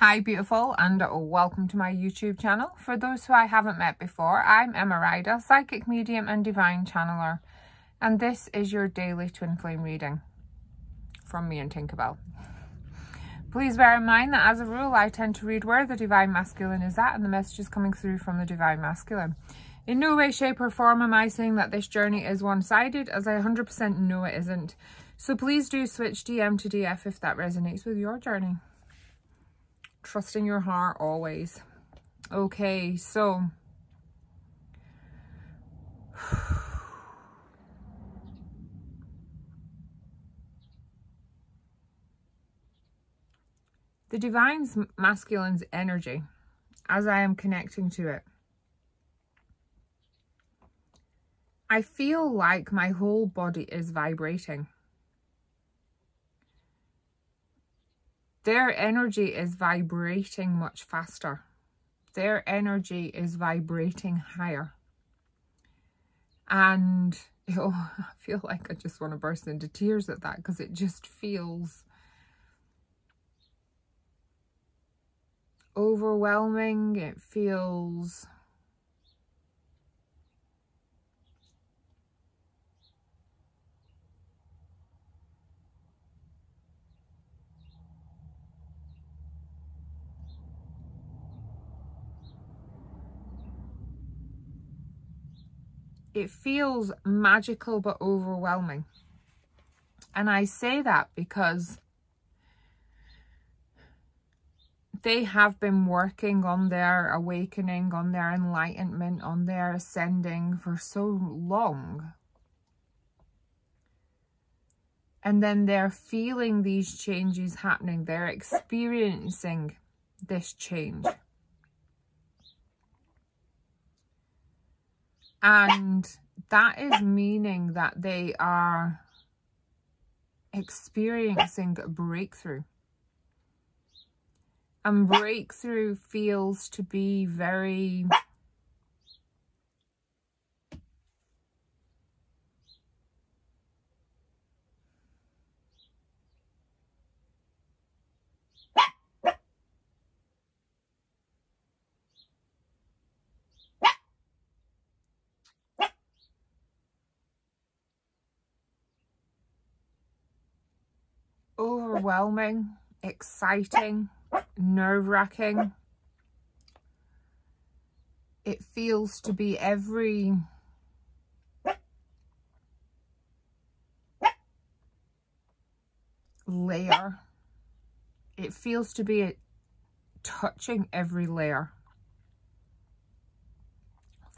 Hi beautiful and welcome to my YouTube channel. For those who I haven't met before, I'm Emma Ryder, psychic medium and divine channeler. And this is your daily twin flame reading from me and Tinkerbell. Please bear in mind that as a rule, I tend to read where the divine masculine is at and the messages coming through from the divine masculine. In no way, shape or form am I saying that this journey is one-sided as I 100% know it isn't. So please do switch DM to DF if that resonates with your journey. Trusting your heart always. Okay, so... the divine masculine's energy, as I am connecting to it, I feel like my whole body is vibrating. Their energy is vibrating much faster. Their energy is vibrating higher. And oh, I feel like I just want to burst into tears at that because it just feels overwhelming. It feels it feels magical but overwhelming. And I say that because they have been working on their awakening, on their enlightenment, on their ascending for so long. And then they're feeling these changes happening. They're experiencing this change. And that is meaning that they are experiencing a breakthrough. And breakthrough feels to be very overwhelming, exciting, nerve-wracking. It feels to be every layer. It feels to be touching every layer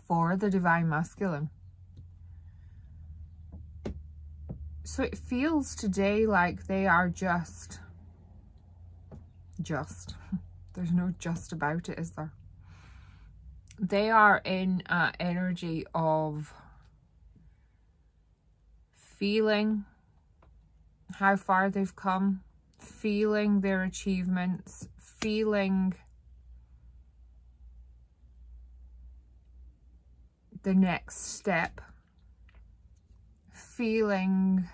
for the Divine Masculine. So it feels today like they are just, just, there's no just about it, is there? They are in uh, energy of feeling how far they've come, feeling their achievements, feeling the next step, feeling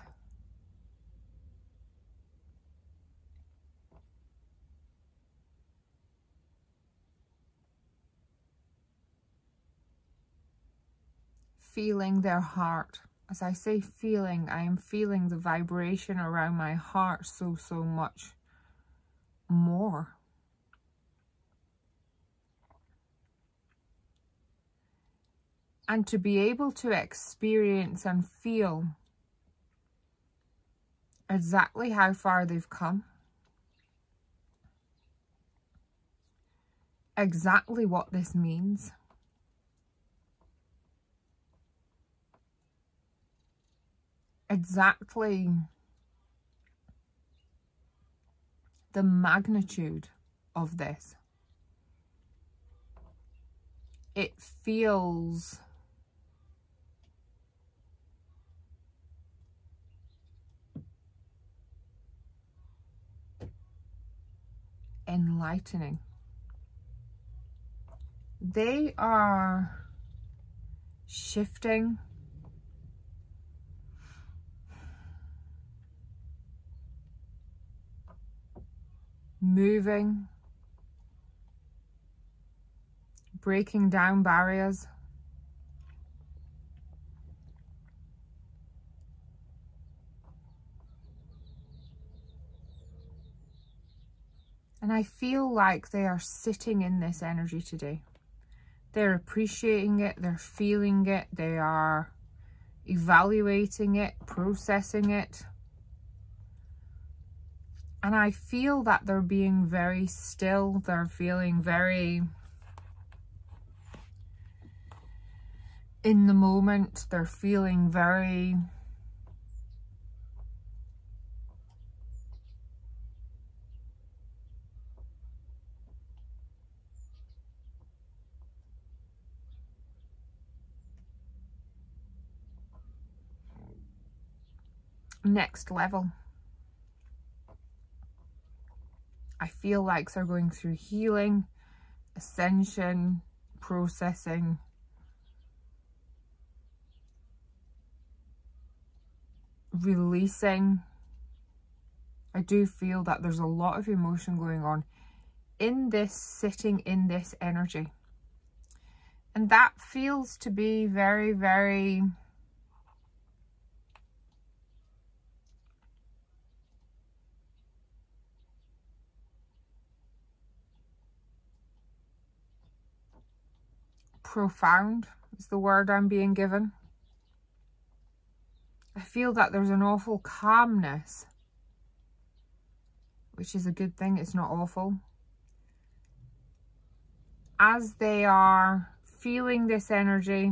feeling their heart. As I say feeling, I am feeling the vibration around my heart so, so much more. And to be able to experience and feel exactly how far they've come. Exactly what this means. Exactly the magnitude of this. It feels enlightening. They are shifting moving, breaking down barriers. And I feel like they are sitting in this energy today. They're appreciating it, they're feeling it, they are evaluating it, processing it. And I feel that they're being very still, they're feeling very in the moment, they're feeling very next level. I feel like they're going through healing, ascension, processing, releasing. I do feel that there's a lot of emotion going on in this, sitting in this energy. And that feels to be very, very profound is the word I'm being given. I feel that there's an awful calmness, which is a good thing. It's not awful. As they are feeling this energy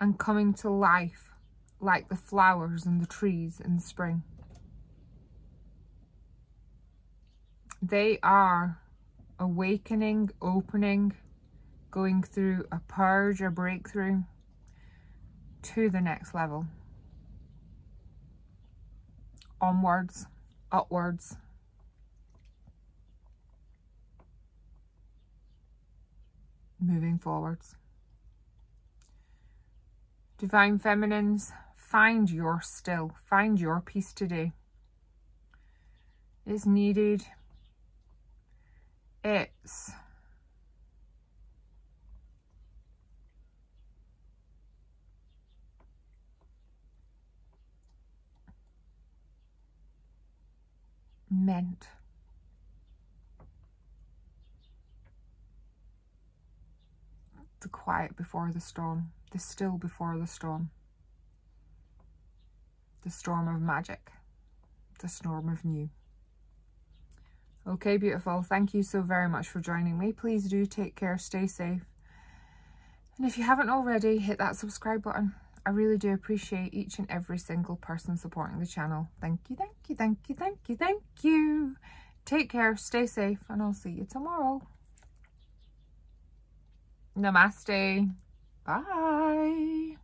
and coming to life like the flowers and the trees in spring. They are awakening, opening, going through a purge or breakthrough to the next level. Onwards, upwards. Moving forwards. Divine Feminines, find your still, find your peace today. It's needed. It's meant. The quiet before the storm, the still before the storm, the storm of magic, the storm of new. Okay, beautiful. Thank you so very much for joining me. Please do take care, stay safe. And if you haven't already, hit that subscribe button. I really do appreciate each and every single person supporting the channel. Thank you, thank you, thank you, thank you, thank you. Take care, stay safe, and I'll see you tomorrow. Namaste. Bye.